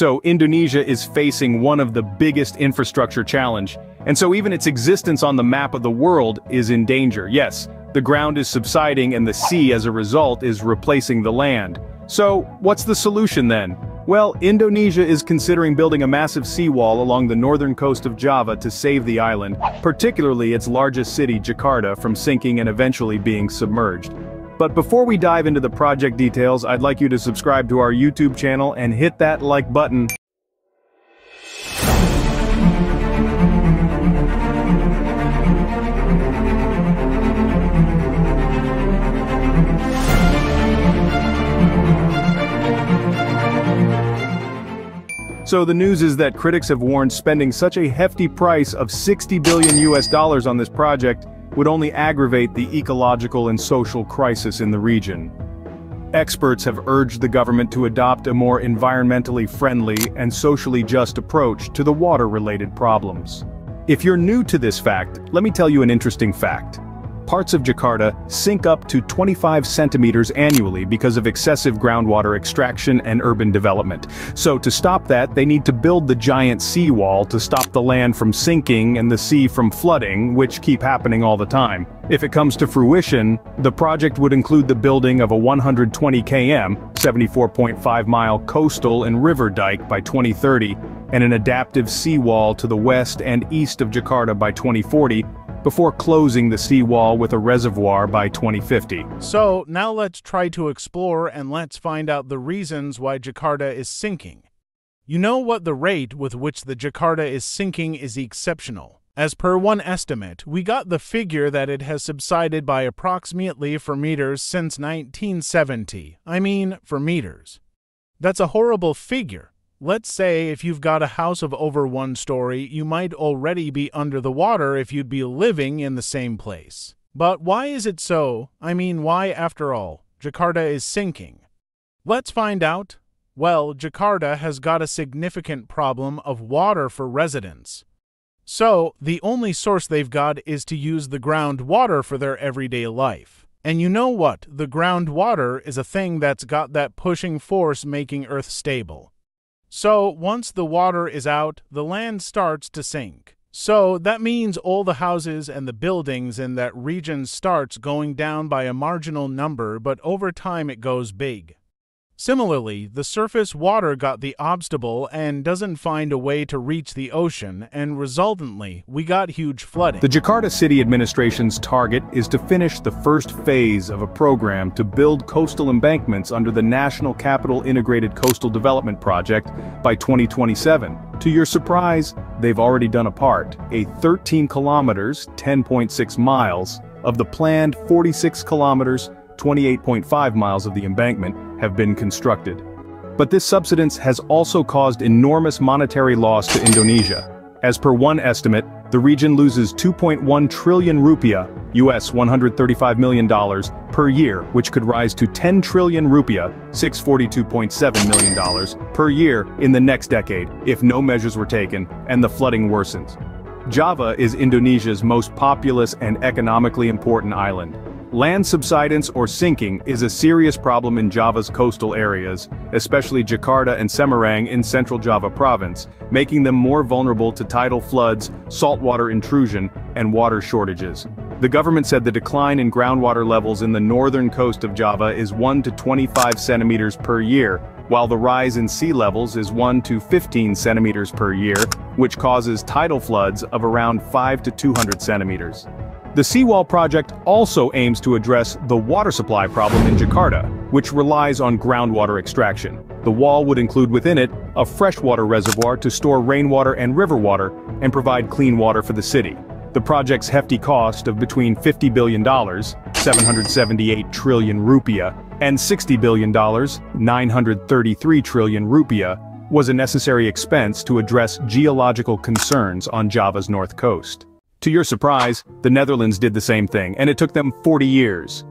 So Indonesia is facing one of the biggest infrastructure challenge, and so even its existence on the map of the world is in danger. Yes, the ground is subsiding and the sea as a result is replacing the land. So, what's the solution then? Well, Indonesia is considering building a massive seawall along the northern coast of Java to save the island, particularly its largest city, Jakarta, from sinking and eventually being submerged. But before we dive into the project details, I'd like you to subscribe to our YouTube channel and hit that like button. So the news is that critics have warned spending such a hefty price of 60 billion US dollars on this project would only aggravate the ecological and social crisis in the region. Experts have urged the government to adopt a more environmentally friendly and socially just approach to the water-related problems. If you're new to this fact, let me tell you an interesting fact parts of Jakarta sink up to 25 centimeters annually because of excessive groundwater extraction and urban development. So to stop that, they need to build the giant seawall to stop the land from sinking and the sea from flooding, which keep happening all the time. If it comes to fruition, the project would include the building of a 120 km, 74.5 mile coastal and river dike by 2030, and an adaptive seawall to the west and east of Jakarta by 2040, before closing the seawall with a reservoir by 2050. So, now let's try to explore and let's find out the reasons why Jakarta is sinking. You know what the rate with which the Jakarta is sinking is exceptional. As per one estimate, we got the figure that it has subsided by approximately four meters since 1970. I mean, four meters. That's a horrible figure, Let's say if you've got a house of over one story, you might already be under the water if you'd be living in the same place. But why is it so? I mean, why, after all, Jakarta is sinking? Let's find out. Well, Jakarta has got a significant problem of water for residents. So, the only source they've got is to use the groundwater for their everyday life. And you know what? The groundwater is a thing that's got that pushing force making Earth stable. So once the water is out, the land starts to sink. So that means all the houses and the buildings in that region starts going down by a marginal number, but over time it goes big. Similarly, the surface water got the obstacle and doesn't find a way to reach the ocean, and resultantly, we got huge flooding. The Jakarta City Administration's target is to finish the first phase of a program to build coastal embankments under the National Capital Integrated Coastal Development Project by 2027. To your surprise, they've already done a part, a 13 kilometers, 10.6 miles, of the planned 46 kilometers, 28.5 miles of the embankment have been constructed. But this subsidence has also caused enormous monetary loss to Indonesia. As per one estimate, the region loses 2.1 trillion rupiah, US $135 million, per year, which could rise to 10 trillion rupiah, $642.7 million, per year in the next decade, if no measures were taken, and the flooding worsens. Java is Indonesia's most populous and economically important island. Land subsidence or sinking is a serious problem in Java's coastal areas, especially Jakarta and Semarang in central Java province, making them more vulnerable to tidal floods, saltwater intrusion, and water shortages. The government said the decline in groundwater levels in the northern coast of Java is 1 to 25 centimeters per year, while the rise in sea levels is 1 to 15 centimeters per year, which causes tidal floods of around 5 to 200 centimeters. The seawall project also aims to address the water supply problem in Jakarta, which relies on groundwater extraction. The wall would include within it a freshwater reservoir to store rainwater and river water and provide clean water for the city. The project's hefty cost of between $50 billion, 778 trillion rupiah, and $60 billion, 933 trillion rupiah, was a necessary expense to address geological concerns on Java's north coast. To your surprise, the Netherlands did the same thing, and it took them 40 years.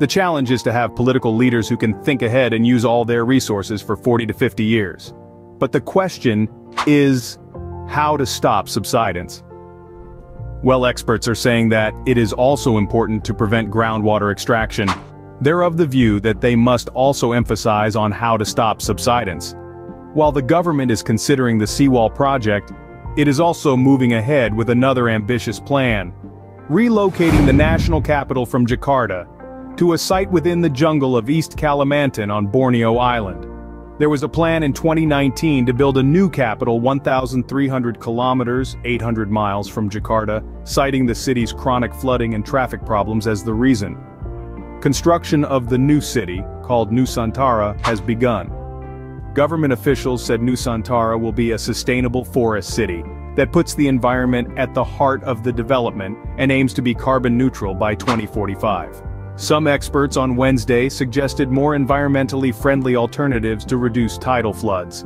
The challenge is to have political leaders who can think ahead and use all their resources for 40 to 50 years. But the question is how to stop subsidence. Well experts are saying that it is also important to prevent groundwater extraction. They're of the view that they must also emphasize on how to stop subsidence. While the government is considering the seawall project, it is also moving ahead with another ambitious plan. Relocating the national capital from Jakarta to a site within the jungle of East Kalimantan on Borneo Island. There was a plan in 2019 to build a new capital 1,300 kilometers 800 miles from Jakarta, citing the city's chronic flooding and traffic problems as the reason. Construction of the new city, called Nusantara, has begun. Government officials said Nusantara will be a sustainable forest city that puts the environment at the heart of the development and aims to be carbon neutral by 2045. Some experts on Wednesday suggested more environmentally friendly alternatives to reduce tidal floods.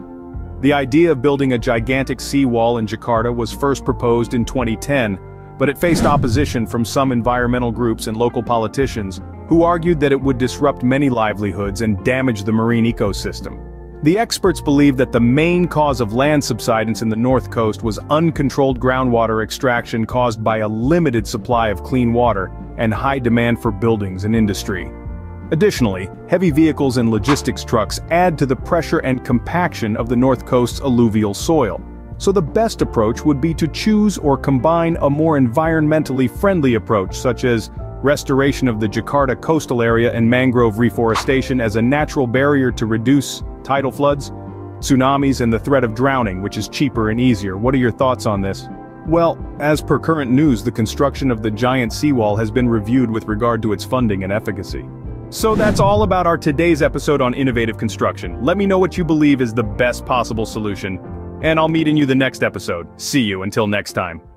The idea of building a gigantic seawall in Jakarta was first proposed in 2010, but it faced opposition from some environmental groups and local politicians, who argued that it would disrupt many livelihoods and damage the marine ecosystem. The experts believe that the main cause of land subsidence in the north coast was uncontrolled groundwater extraction caused by a limited supply of clean water and high demand for buildings and industry. Additionally, heavy vehicles and logistics trucks add to the pressure and compaction of the north coast's alluvial soil. So the best approach would be to choose or combine a more environmentally friendly approach such as restoration of the Jakarta coastal area and mangrove reforestation as a natural barrier to reduce tidal floods, tsunamis and the threat of drowning which is cheaper and easier. What are your thoughts on this? Well, as per current news the construction of the giant seawall has been reviewed with regard to its funding and efficacy. So that's all about our today's episode on innovative construction. Let me know what you believe is the best possible solution. And I'll meet in you the next episode. See you until next time.